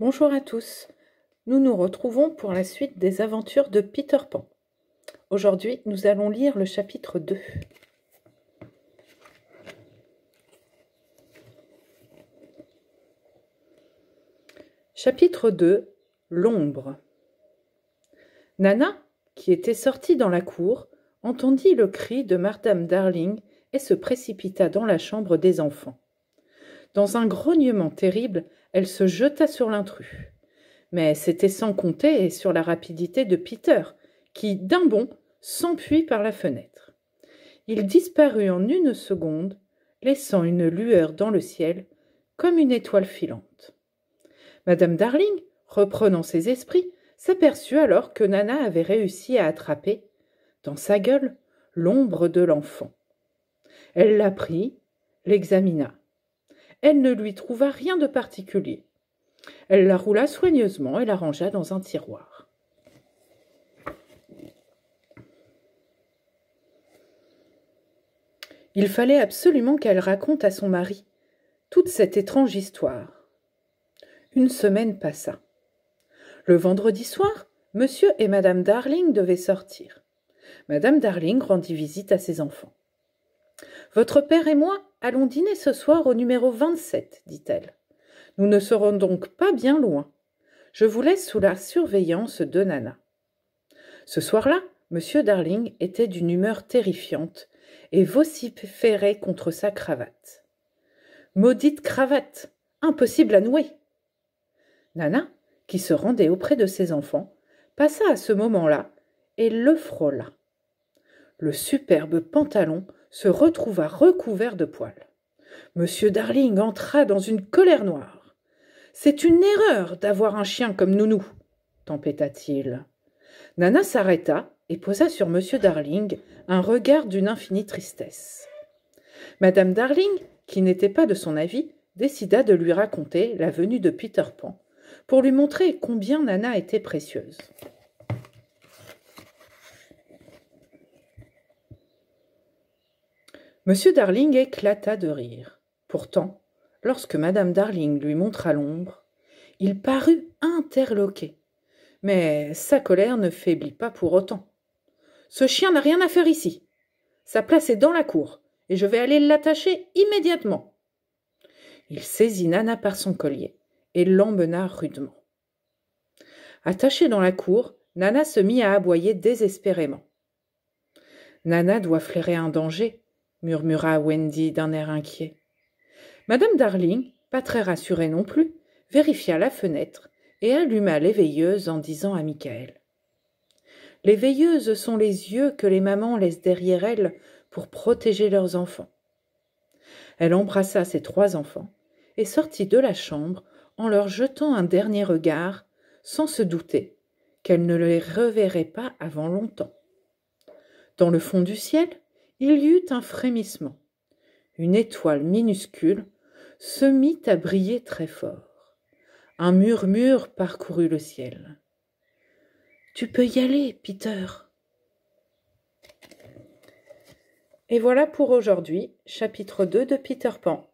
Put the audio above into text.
Bonjour à tous. Nous nous retrouvons pour la suite des aventures de Peter Pan. Aujourd'hui, nous allons lire le chapitre 2. Chapitre 2 L'ombre Nana, qui était sortie dans la cour, entendit le cri de Madame Darling et se précipita dans la chambre des enfants. Dans un grognement terrible, elle se jeta sur l'intrus. Mais c'était sans compter sur la rapidité de Peter, qui, d'un bond, s'enfuit par la fenêtre. Il disparut en une seconde, laissant une lueur dans le ciel, comme une étoile filante. Madame Darling, reprenant ses esprits, s'aperçut alors que Nana avait réussi à attraper, dans sa gueule, l'ombre de l'enfant. Elle la prit, l'examina elle ne lui trouva rien de particulier. Elle la roula soigneusement et la rangea dans un tiroir. Il fallait absolument qu'elle raconte à son mari toute cette étrange histoire. Une semaine passa. Le vendredi soir, monsieur et madame Darling devaient sortir. Madame Darling rendit visite à ses enfants. Votre père et moi allons dîner ce soir au numéro 27, dit-elle. Nous ne serons donc pas bien loin. Je vous laisse sous la surveillance de Nana. Ce soir-là, M. Darling était d'une humeur terrifiante et vociférait contre sa cravate. Maudite cravate Impossible à nouer Nana, qui se rendait auprès de ses enfants, passa à ce moment-là et le frôla. Le superbe pantalon se retrouva recouvert de poils. Monsieur Darling entra dans une colère noire. C'est une erreur d'avoir un chien comme Nounou, tempêta-t-il. Nana s'arrêta et posa sur Monsieur Darling un regard d'une infinie tristesse. Madame Darling, qui n'était pas de son avis, décida de lui raconter la venue de Peter Pan, pour lui montrer combien Nana était précieuse. Monsieur Darling éclata de rire. Pourtant, lorsque madame Darling lui montra l'ombre, il parut interloqué. Mais sa colère ne faiblit pas pour autant. Ce chien n'a rien à faire ici. Sa place est dans la cour, et je vais aller l'attacher immédiatement. Il saisit Nana par son collier et l'emmena rudement. Attachée dans la cour, Nana se mit à aboyer désespérément. Nana doit flairer un danger, murmura Wendy d'un air inquiet. Madame Darling, pas très rassurée non plus, vérifia la fenêtre et alluma les veilleuses en disant à Michael. Les veilleuses sont les yeux que les mamans laissent derrière elles pour protéger leurs enfants. Elle embrassa ses trois enfants et sortit de la chambre en leur jetant un dernier regard, sans se douter qu'elle ne les reverrait pas avant longtemps. Dans le fond du ciel, il y eut un frémissement. Une étoile minuscule se mit à briller très fort. Un murmure parcourut le ciel. Tu peux y aller, Peter. Et voilà pour aujourd'hui, chapitre 2 de Peter Pan.